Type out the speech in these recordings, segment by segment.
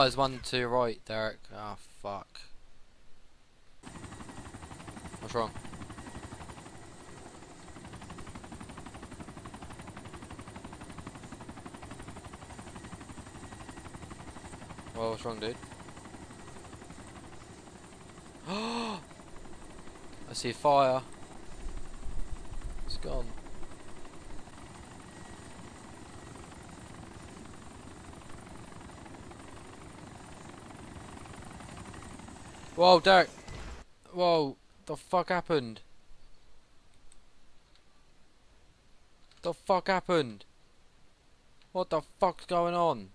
there's one to your right, Derek. Ah, fuck. What's wrong? Well, what's wrong, dude? I see fire. It's gone. Whoa, Derek. Whoa, the fuck happened? The fuck happened? What the fuck's going on?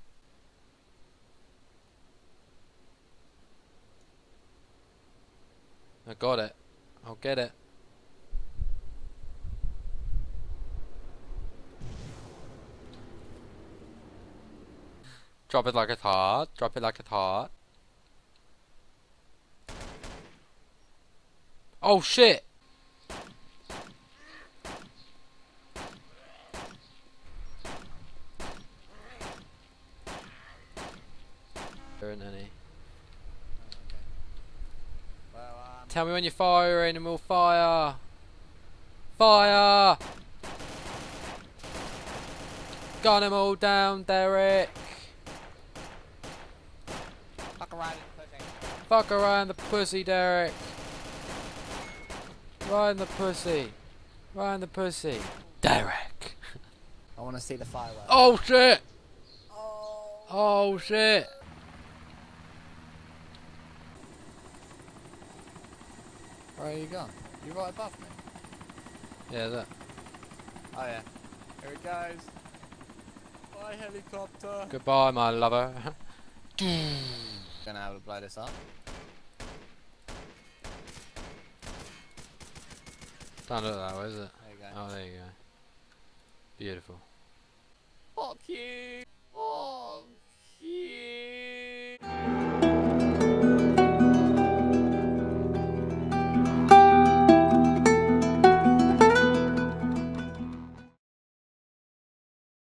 I got it. I'll get it. Drop it like it's hot. Drop it like it's hot. Oh shit! There isn't any. Well, um, Tell me when you're firing and we'll fire. Fire! Gun them all down, Derek. fuck around and pussy. Fuck around the pussy, Derek. Right in the pussy. Right in the pussy. Derek. I want to see the fireworks. Oh shit! Oh. Oh shit! Where are you going? You're right above me? Yeah, that. Oh yeah. Here it goes. Bye helicopter. Goodbye, my lover. Gonna able to blow this up. Don't look that way, is it? There. Oh, there you go. Beautiful. Fuck you.